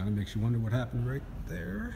Kind of makes you wonder what happened right there.